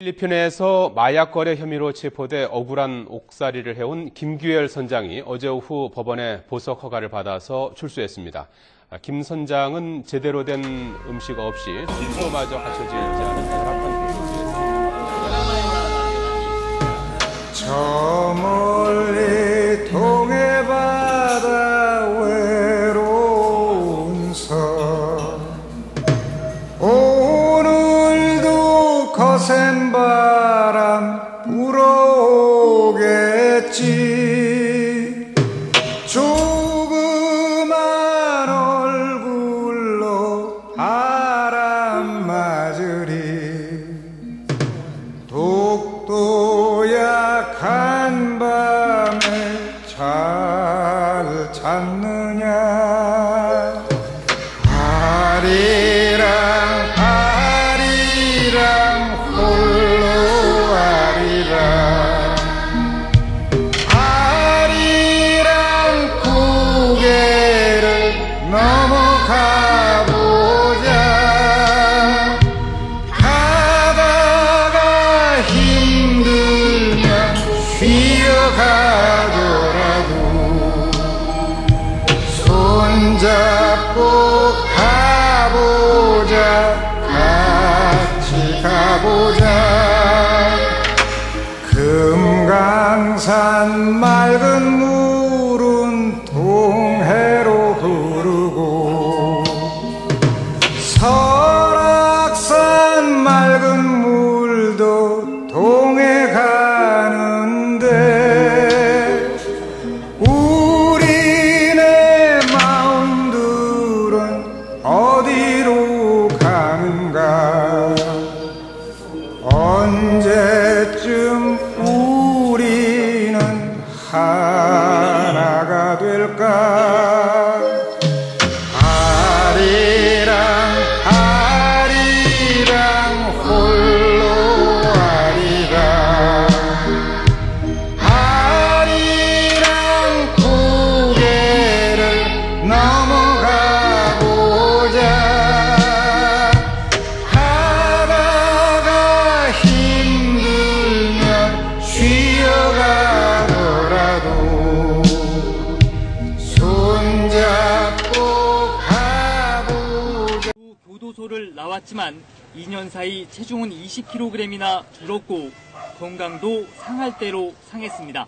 필리핀에서 마약 거래 혐의로 체포돼 억울한 옥살이를 해온 김규열 선장이 어제 오후 법원에 보석 허가를 받아서 출소했습니다. 아, 김 선장은 제대로 된 음식 없이 숙소마저 갖춰지지 않은 열악한 곳이었 거센 바람 불어오겠지. 조그만 얼굴로 바람 맞으리. 독도 약한 밤에 가 보자. 가다가 힘들면 쉬어가더라도 손잡고 가보자. 같이 가보자. 금강산 맑은 물 Oh. 교도소를 나왔지만 2년 사이 체중은 20kg이나 줄었고 건강도 상할 대로 상했습니다.